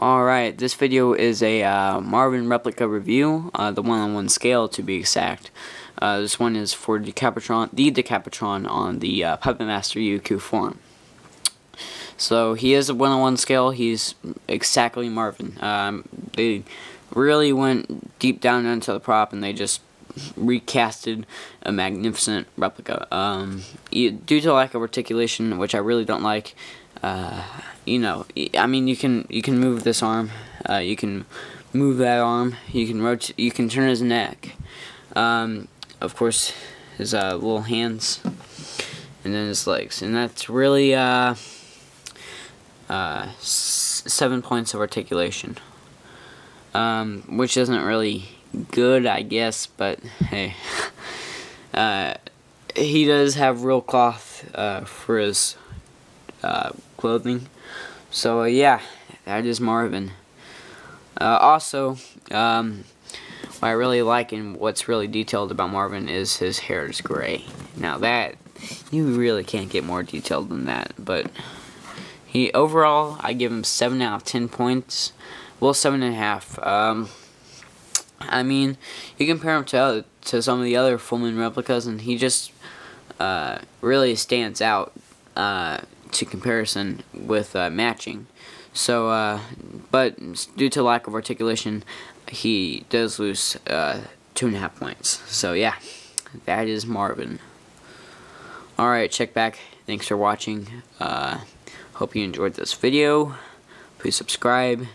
Alright, this video is a uh, Marvin replica review, uh, the one-on-one -one scale to be exact. Uh, this one is for Decapitron, the Decapitron on the uh, Puppet Master UQ forum. So he is a one-on-one -one scale, he's exactly Marvin. Um, they really went deep down into the prop and they just recasted a magnificent replica. Um, due to lack of articulation, which I really don't like, uh, you know, I mean, you can you can move this arm, uh, you can move that arm, you can rotate, you can turn his neck. Um, of course, his uh, little hands, and then his legs, and that's really uh, uh, seven points of articulation, um, which isn't really good, I guess, but hey. Uh, he does have real cloth uh, for his uh, clothing. So uh, yeah, that is Marvin. Uh, also, um, what I really like and what's really detailed about Marvin is his hair is gray. Now that, you really can't get more detailed than that, but he, overall, I give him 7 out of 10 points. Well, 7.5. Um, I mean, you compare him to, to some of the other full moon replicas, and he just uh, really stands out. Uh, to comparison with uh, matching. So, uh, but due to lack of articulation, he does lose uh, two and a half points. So yeah, that is Marvin. Alright, check back. Thanks for watching. Uh, hope you enjoyed this video. Please subscribe.